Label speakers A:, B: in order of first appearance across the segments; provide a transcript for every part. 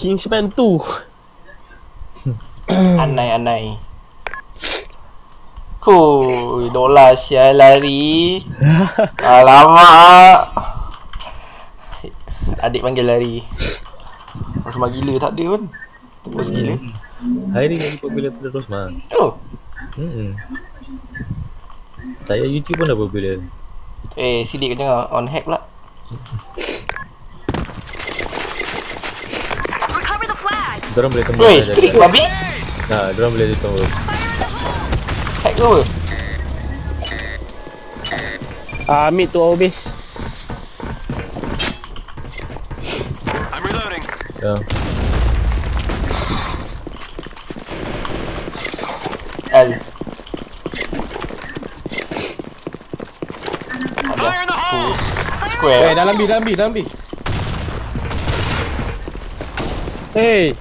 A: Kingsman tu.
B: Anai-anai. Hui, dolar sial lari. Alamak. Adik panggil lari. Rosma gila tak ada pun. Terus gila.
C: Hari ni lagi popular pada Rosma.
B: Oh.
C: Hmm. Saya YouTube pun dah popular.
B: Eh, sidik kau jangan on hack pula.
C: Diorang boleh tembus
B: Weh, streak
C: jadi-
B: babi.
C: Ha, diorang boleh tembus.
B: Hack ke apa?
A: Ah, mid tu our base.
D: I'm reloading.
C: Ya.
B: L.
D: Fire in the hole.
E: Eh,
B: Square.
E: dalam B, dalam B, dalam B.
A: Hey,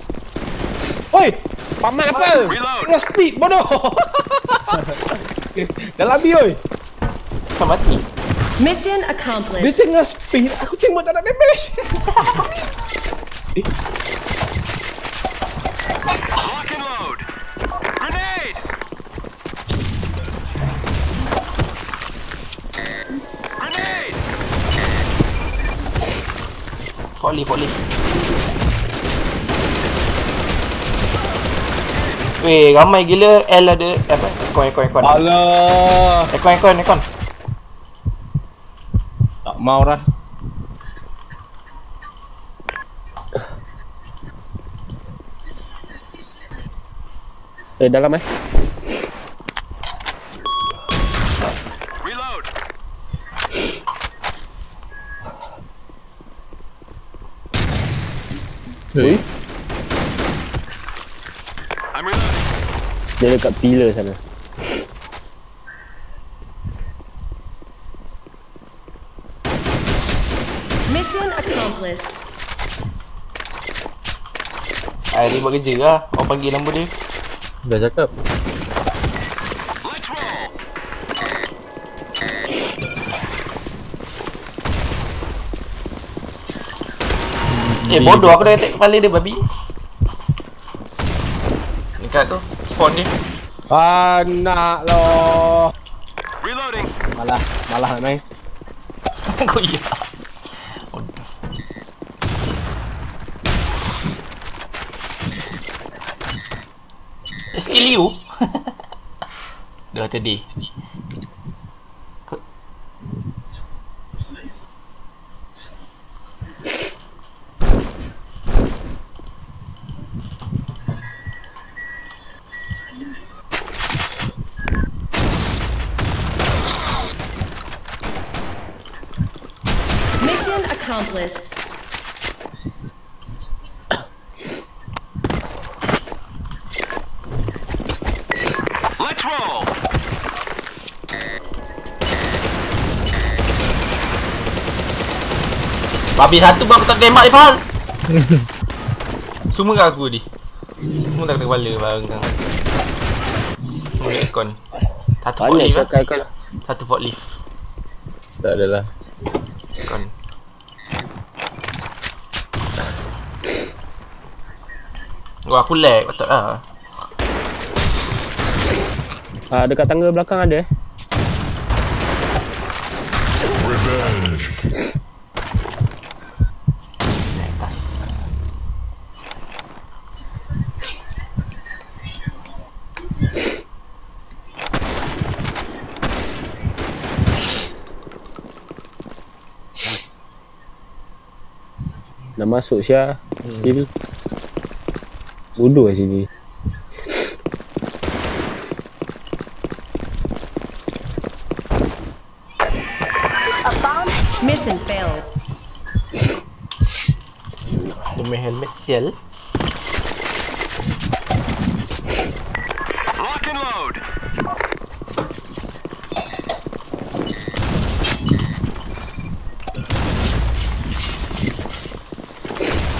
E: Oi,
A: paman apa?
D: Reload.
E: tengah speed bodoh. dalam B oi.
B: Kau mati.
F: Mission
E: Dia
F: accomplished.
E: tengah speed, aku tengok tak ada damage.
D: Lock and load.
B: Weh, ramai gila L ada apa? Aircon, aircon, aircon.
E: Alah.
B: Aircon, aircon, aircon.
E: Tak mau lah.
A: Eh, dalam eh.
D: Reload.
A: Eh? Dia dekat pillar sana.
F: Mission accomplished.
B: Ah, dia buat kerja lah. Orang panggil nombor dia.
C: Dah cakap.
B: Eh, bodoh aku dah attack kepala dia, babi. Dekat tu, spawn dia.
E: Anak loh.
D: Reloading.
E: Malah, malah nak main.
B: Iya. Bodoh. Eh, skill you. Dah tadi. Kau-
F: Mission accomplished.
D: Let's roll.
B: Babi satu pun aku tak tembak dia Fahal Semua kat aku ni Semua tak kena kepala barang kang Semua aircon Satu
A: Banyak
B: forklift lah
A: cakap kau.
B: Satu forklift
C: Tak adalah.
B: Aircon Wah aku lag patut lah
A: Ah, dekat tangga belakang ada eh. Dah masuk Syah. Kill. Bodoh lah sini.
F: Mission failed.
B: Demi helmet sial
D: Lock and load.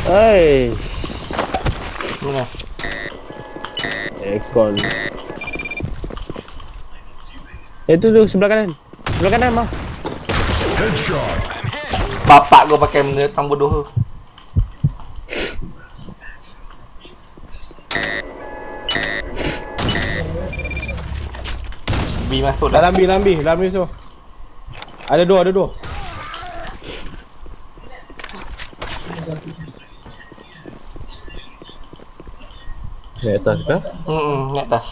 A: Hai,
B: sono.
A: Eh, Ekon Eh tu tu sebelah kanan. Sebelah kanan mah Headshot.
B: Bapak gua pakai benda tang bodoh. B masuk dah.
E: Dalam B, dalam B, dalam B Ada dua, ada dua.
C: Naik atas kah?
B: Hmm, naik atas.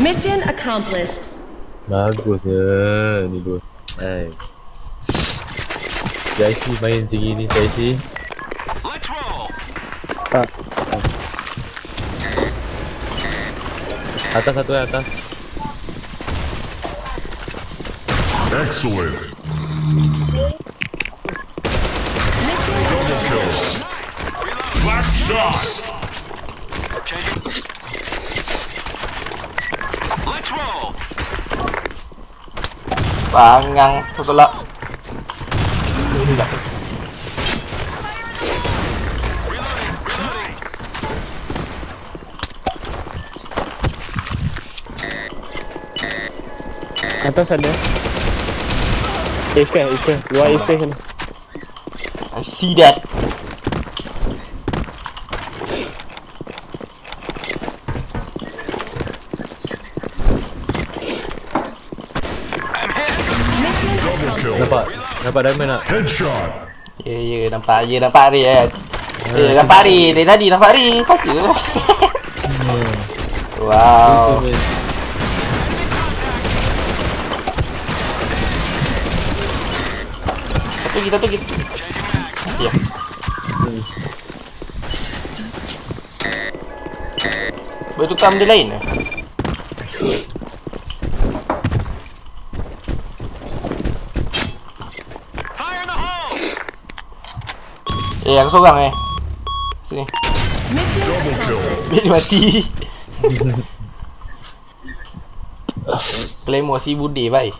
F: Mission accomplished.
C: Bagus ya ni dua. Hai. CIC main macam gini CIC.
D: Let's roll.
C: Atas satu eh atas.
G: Excellent. Black shot.
D: Changing. Let's roll.
B: Pangang tu tolak. Tidak.
A: Atas ada. Ace ke? Ace ke? Luar ace ke sana?
B: I see that.
C: Nampak? Nampak diamond tak?
G: Headshot.
B: Ya, ya, nampak. Ya, nampak Ari eh. Ya, nampak Ari. Dari tadi nampak Ari. Saja. wow. Satu lagi, satu lagi. Ya. Boleh tukar benda lain ke?
D: Hole.
B: Eh, aku seorang eh. Sini. Dia mati. Claymore si bude bye.